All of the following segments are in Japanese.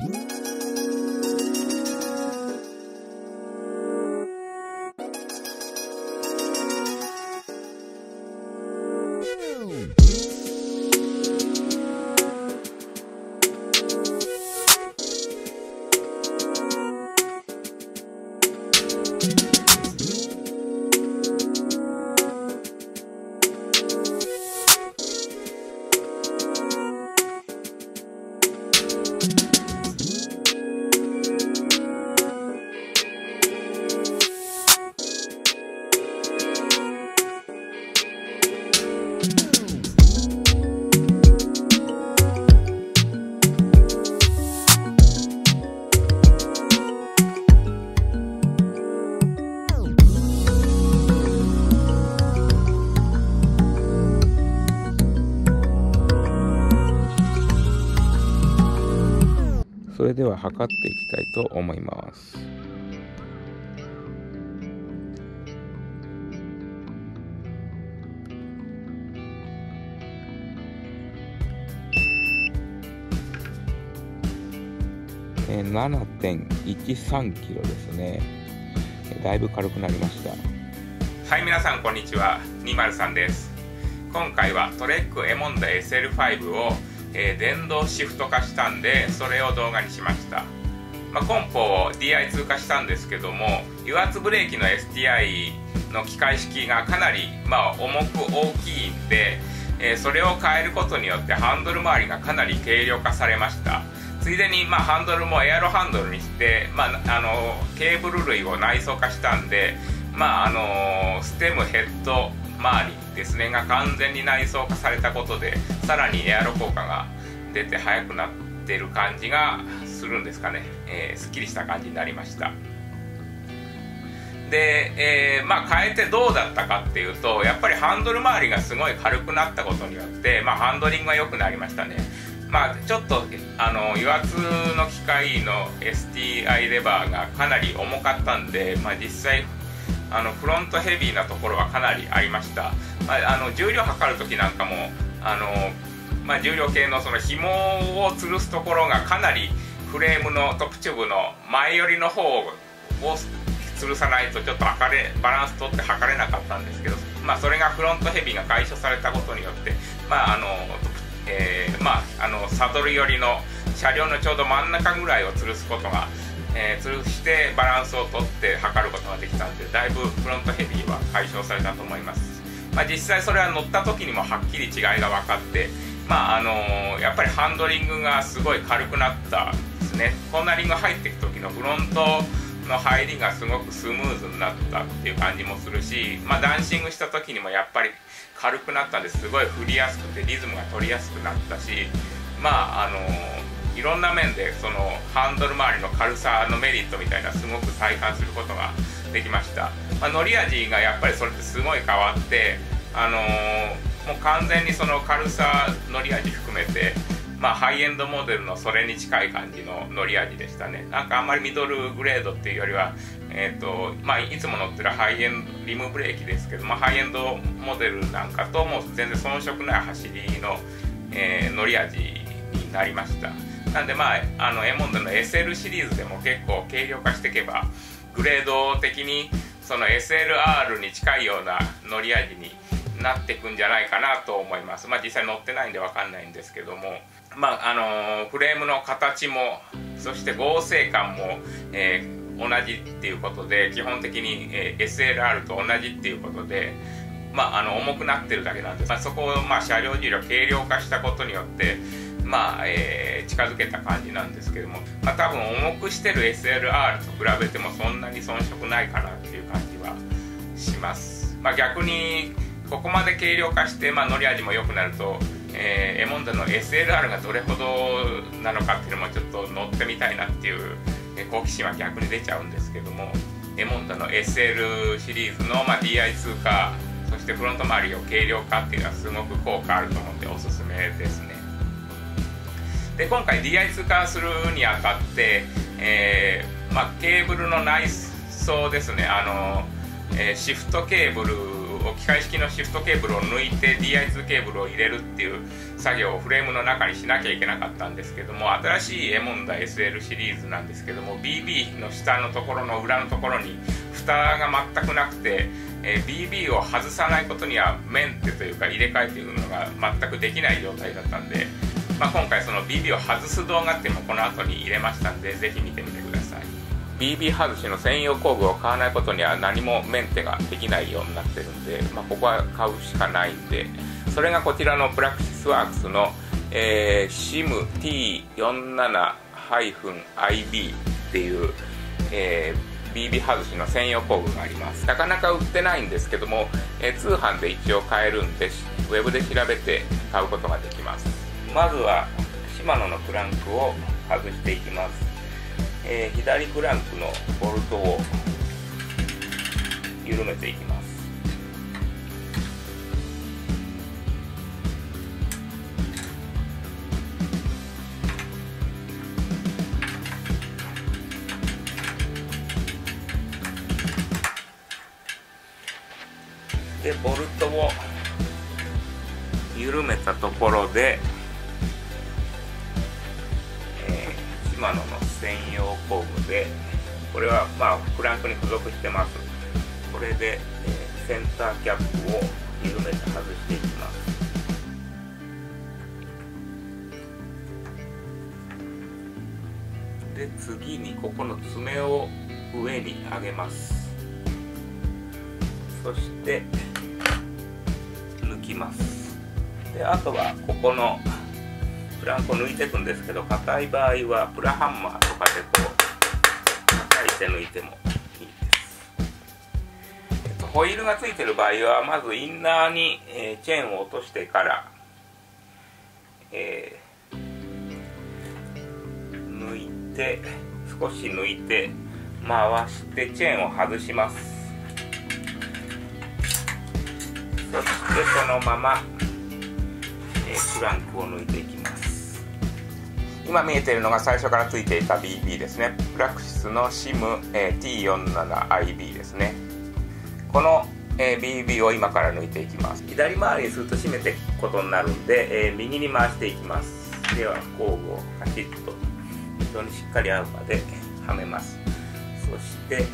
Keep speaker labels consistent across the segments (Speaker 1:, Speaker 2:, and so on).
Speaker 1: そでは測っていきたいと思います。えー7.13キロですね。だいぶ軽くなりました。
Speaker 2: はい皆さんこんにちは。203です。今回はトレックエモンダ SL5 を、えー電動シフト化したんでそれを動画にしました、まあ、コンポを DI 通過したんですけども油圧ブレーキの STI の機械式がかなり、まあ、重く大きいんで、えーそれを変えることによってハンドル周りがかなり軽量化されました。ついでに、まあ、ハンドルもエアロハンドルにして、まあ、あのケーブル類を内装化したんで、まあ、あのステムヘッド周りですねが完全に内装化されたことでさらにエアロ効果が出て速くなってる感じがするんですかね、えーすっきりした感じになりました。で、えーまあ変えてどうだったかっていうとやっぱりハンドル周りがすごい軽くなったことによって、まあ、ハンドリングが良くなりましたね。まあちょっとあの油圧の機械の STI レバーがかなり重かったんで、まあ、実際あのフロントヘビーなところはかなりありました、まあ、あの重量測る時なんかもあの、まあ、重量計のその紐を吊るすところがかなりフレームのトップチューブの前寄りの方を吊るさないとちょっと測れバランス取って測れなかったんですけど、まあ、それがフロントヘビーが解消されたことによって、まああのえーまあ、あのサドル寄りの車両のちょうど真ん中ぐらいを吊るすことが、えー、吊るしてバランスを取って測ることができたんでだいぶフロントヘビーは解消されたと思います、まあ、実際それは乗った時にもはっきり違いが分かってまああのやっぱりハンドリングがすごい軽くなったですね。コーナリング入っていく時のフロントの入りがすごくスムーズになったっていう感じもするし、まあ、ダンシングした時にもやっぱり軽くなったんですごい振りやすくてリズムが取りやすくなったしまああのいろんな面でそのハンドル周りの軽さのメリットみたいなすごく体感することができました、まあ、乗り味がやっぱりそれってすごい変わってあのもう完全にその軽さ乗り味含めてまあ、ハイエンドモデルのそれに近い感じの乗り味でしたね。なんかあんまりミドルグレードっていうよりは、えーとまあ、いつも乗ってるハイエンドリムブレーキですけど、まあ、ハイエンドモデルなんかとも全然遜色ない走りの、えー乗り味になりました。なんでまああのエモンドの SL シリーズでも結構軽量化していけばグレード的にその SLR に近いような乗り味になっていくんじゃないかなと思います。まあ実際乗ってないんで分かんないんですけども。まああのフレームの形もそして合成感も、えー同じっていうことで基本的に、えー SLR と同じっていうことでまあ、あの重くなってるだけなんです、まあ、そこを、まあ、車両重量軽量化したことによって、まあえー近づけた感じなんですけども、まあ、多分重くしてる SLR と比べてもそんなに遜色ないかなっていう感じはします、まあ、逆にここまで軽量化して、まあ、乗り味も良くなると、えーエモンダの SLR がどれほどなのかっていうのもちょっと乗ってみたいなっていうえ好奇心は逆に出ちゃうんですけどもエモンダの SL シリーズの、まあ、DI 通過そしてフロント周りを軽量化っていうのはすごく効果あると思っておすすめですね。で今回 DI 通過するにあたって、えーまあ、ケーブルの内装ですね。あの、えーシフトケーブルを機械式のシフトケーブルを抜いて DI2 ケーブルを入れるっていう作業をフレームの中にしなきゃいけなかったんですけども新しいエモンダ SL シリーズなんですけども BB の下のところの裏のところに蓋が全くなくて、えー、BB を外さないことにはメンテというか入れ替えというのが全くできない状態だったんで、まあ、今回その BB を外す動画っていうのもこの後に入れましたんでぜひ見てみてください。BB 外しの専用工具を買わないことには何もメンテができないようになってるんで、まあ、ここは買うしかないんで。それがこちらのプラクシスワークスの、えー、SIM-T47-IB っていう、えー、BB 外しの専用工具があります。なかなか売ってないんですけども、えー、通販で一応買えるんでウェブで調べて買うことができます。まずはシマノのクランクを外していきます。えー、左クランクのボルトを緩めていきます。でボルトを緩めたところで、マノの専用工具でこれはまあクランクに付属してます。これで、え、センターキャップを緩めて外していきます。で次にここの爪を上に上げます。そして抜きます。であとはここのプランク抜いていくんですけど硬い場合はプラハンマーとかでこう叩いて抜いてもいいです、えっと、ホイールがついてる場合はまずインナーに、えー、チェーンを落としてから、えー、抜いて少し抜いて回してチェーンを外します。そしてそのまま、えー、クランクを抜いていきます。今見えているのが最初からついていた BB ですね。プラクシスの SIM-T47IB ですね。この、BB を今から抜いていきます。左回りにすると締めていくことになるんで、えー、右に回していきます。では工具をカチッと糸にしっかり合うまではめます。そして、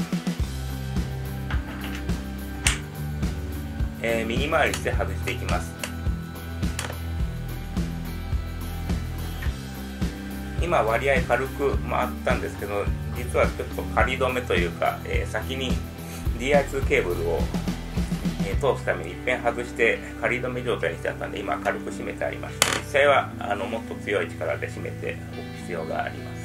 Speaker 2: えー、右回りして外していきます。今割合軽く回ったんですけど実はちょっと仮止めというか、えー、先に DI2 ケーブルを、えー、通すために一遍外して仮止め状態にしちゃったんで今軽く締めてあります実際はあのもっと強い力で締めておく必要があります。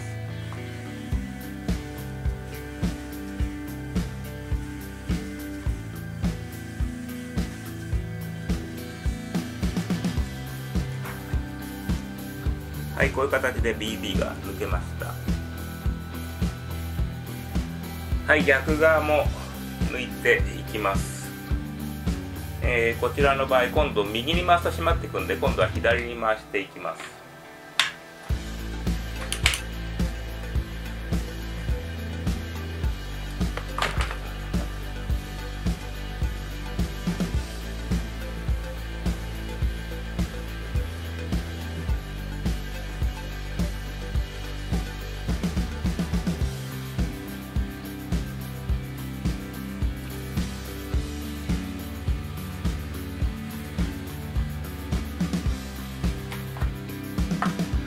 Speaker 2: はいこういう形で BB が抜けました。はい逆側も抜いていきます、えー、こちらの場合今度右に回すと閉まっていくんで今度は左に回していきます。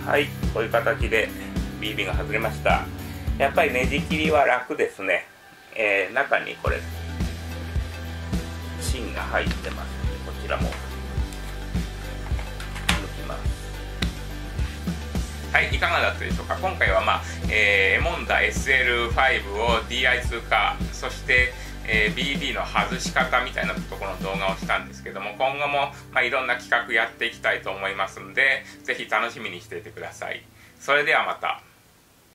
Speaker 2: はいこういう形で BB が外れました。やっぱりネジ切りは楽ですね、えー、中にこれ芯が入ってます。のでこちらも。抜きます。はいいかがだったでしょうか。今回はまあ、えー、エモンダ SL5 を DI2 化そしてえー、BB の外し方みたいなところの動画をしたんですけども今後も、まあ、いろんな企画やっていきたいと思いますので是非楽しみにしていてください。それではまた。